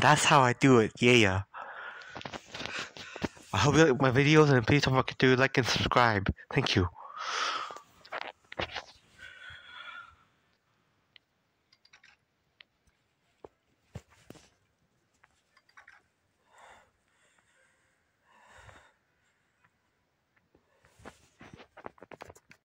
That's how I do it. Yeah, yeah. I hope you like my videos and please don't forget to like and subscribe. Thank you.